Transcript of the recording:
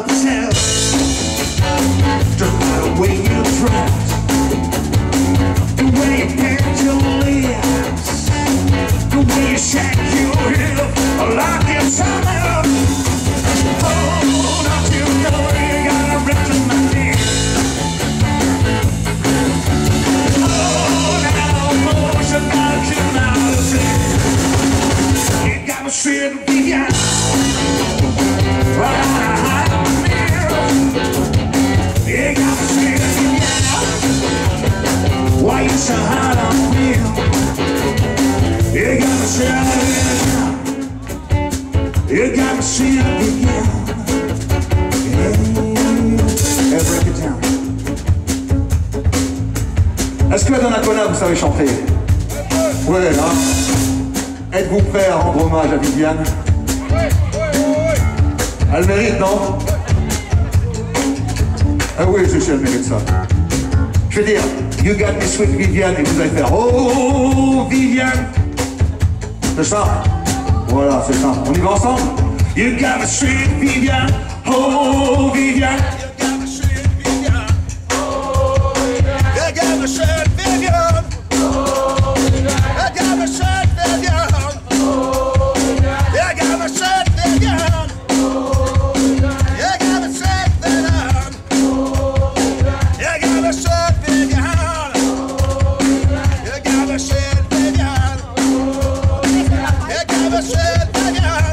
upset. Est-ce que la Donnacona, vous savez chanter? Ouais, hein Êtes-vous prêt à rendre hommage à Viviane? Elle mérite, non? Ah oui, je sais, elle mérite ça. Je veux dire, You got me sweet Viviane, et vous allez faire Oh, Viviane C'est ça Voilà, c'est ça. On. Y va ensemble You got me sweet Viviane, oh, Viviane yeah.